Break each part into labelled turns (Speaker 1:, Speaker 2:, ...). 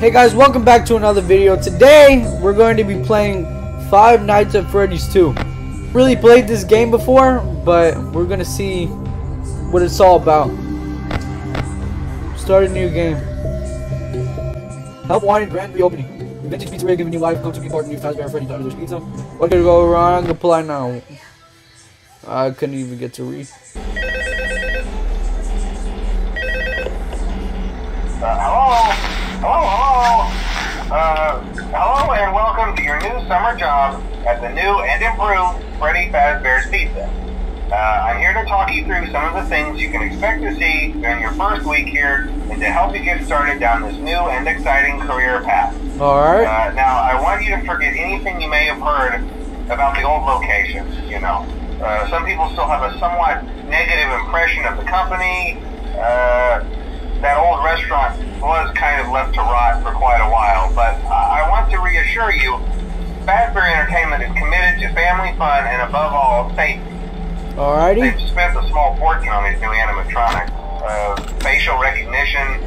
Speaker 1: Hey guys, welcome back to another video. Today, we're going to be playing Five Nights at Freddy's 2. Really played this game before, but we're gonna see what it's all about. Start a new game. Help wanted grand reopening. Vintage Pizzeria giving you life. Come to be part of new Fazbear Freddy Dinosaurs Pizza. What could go wrong? Apply now. I couldn't even get to read.
Speaker 2: Uh? Hello, new summer job at the new and improved Freddy Fazbear's Pizza. Uh, I'm here to talk you through some of the things you can expect to see during your first week here and to help you get started down this new and exciting career path.
Speaker 1: Alright.
Speaker 2: Uh, now, I want you to forget anything you may have heard about the old locations, you know. Uh, some people still have a somewhat negative impression of the company. Uh, that old restaurant was kind of left to rot for quite a while, but I want to reassure you, Fazbear Entertainment is committed to family fun and above all, safety.
Speaker 1: Alrighty.
Speaker 2: They've spent a small fortune on these new animatronics. Uh, facial recognition,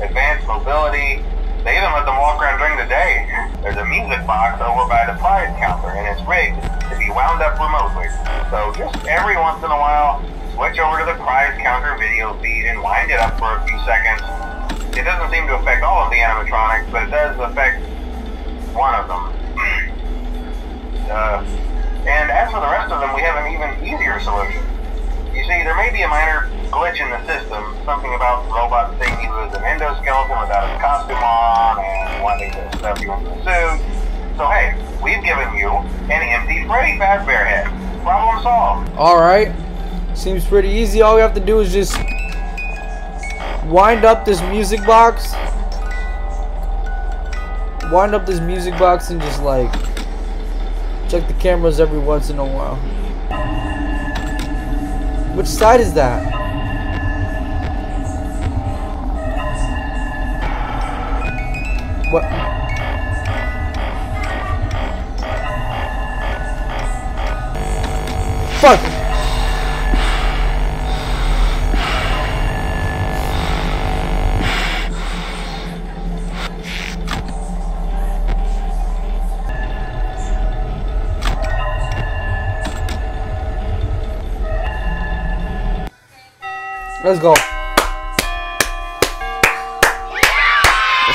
Speaker 2: advanced mobility. They even let them walk around during the day. There's a music box over by the prize counter, and it's rigged to be wound up remotely. So just every once in a while, switch over to the prize counter video feed and wind it up for a few seconds. It doesn't seem to affect all of the animatronics, but it does affect one of them. Uh, and as for the rest of them, we have an even easier solution. You see, there may be a minor glitch in the system, something about the robot saying he was an endoskeleton without his costume on and wanting to stuff you into a suit. So hey, we've given you an empty Freddy Fazbear head. Problem solved.
Speaker 1: Alright. Seems pretty easy. All we have to do is just wind up this music box. Wind up this music box and just like check the cameras every once in a while. Which side is that? What? Let's go. Let's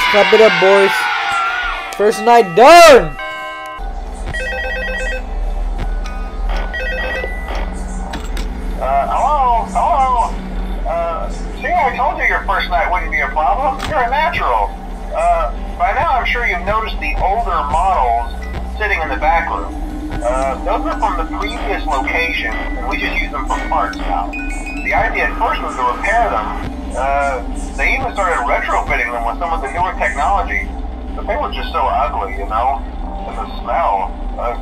Speaker 1: clap it up, boys. First night done.
Speaker 2: Uh, hello? Hello? Uh, see, I told you your first night wouldn't be a problem. You're a natural. Uh, by now I'm sure you've noticed the older models sitting in the back room. Uh, those are from the previous location, and we just use them for parts now. The idea at first was to repair them. Uh, they even started retrofitting them with some of the newer technology, but they were just so ugly, you know? And the smell. Uh,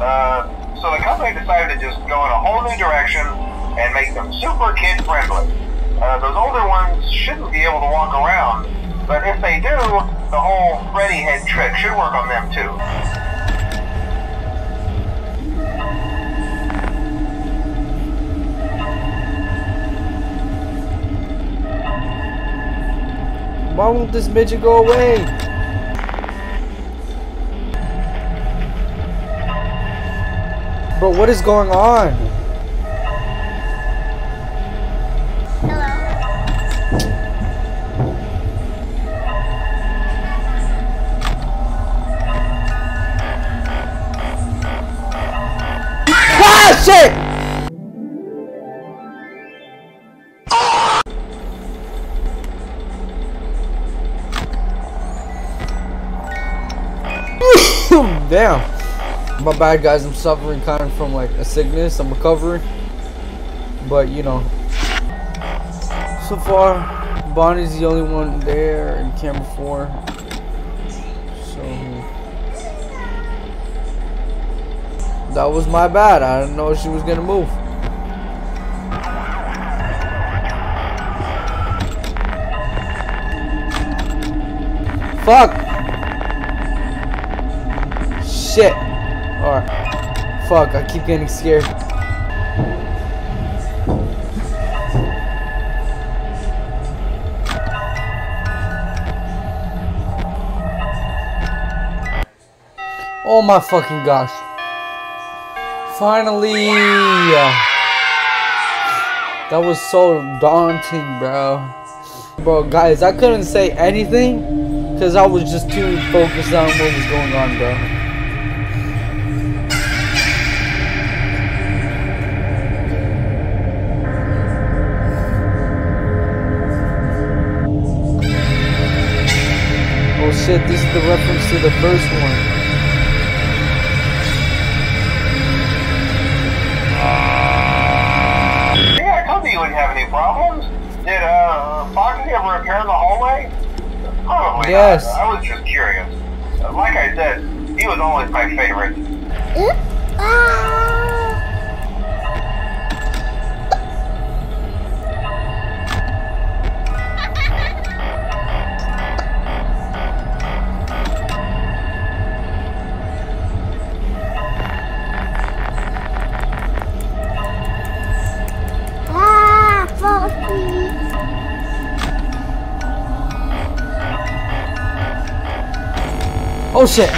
Speaker 2: uh, so the company decided to just go in a whole new direction and make them super kid friendly. Uh, those older ones shouldn't be able to walk around, but if they do, the whole Freddy head trick should work on them too.
Speaker 1: Why won't this midget go away? Bro, what is going on? Damn. My bad, guys. I'm suffering kind of from like a sickness. I'm recovering. But, you know. So far, Bonnie's the only one there in camera 4. So. That was my bad. I didn't know she was going to move. Fuck! Shit! Alright. Fuck, I keep getting scared. Oh my fucking gosh. Finally. That was so daunting, bro. Bro, guys, I couldn't say anything because I was just too focused on what was going on, bro. Shit, this is the reference to the first one.
Speaker 2: Yeah, I told you you wouldn't have any problems. Did uh, Foxy ever appear in the hallway? Probably
Speaker 1: Yes.
Speaker 2: not. I was just curious. Uh, Like I said, he was always my favorite.
Speaker 1: Oh shit.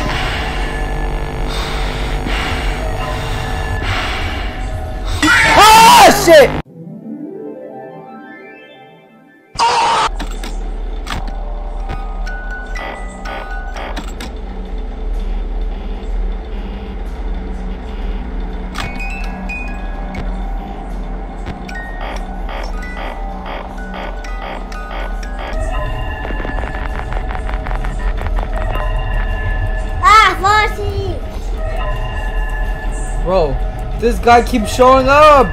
Speaker 1: Bro, this guy keeps showing up!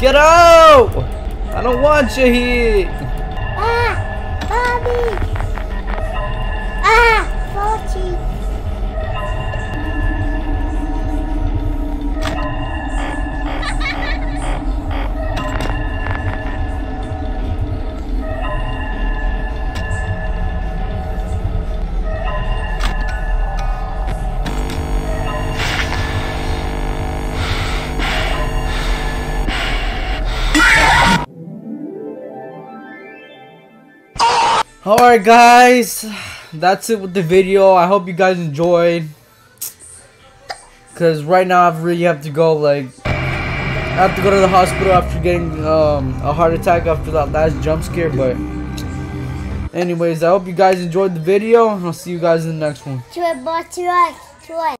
Speaker 1: Get out! I don't want you here! Alright guys, that's it with the video. I hope you guys enjoyed. Cause right now I really have to go like I have to go to the hospital after getting um, a heart attack after that last jump scare but anyways I hope you guys enjoyed the video and I'll see you guys in the next one.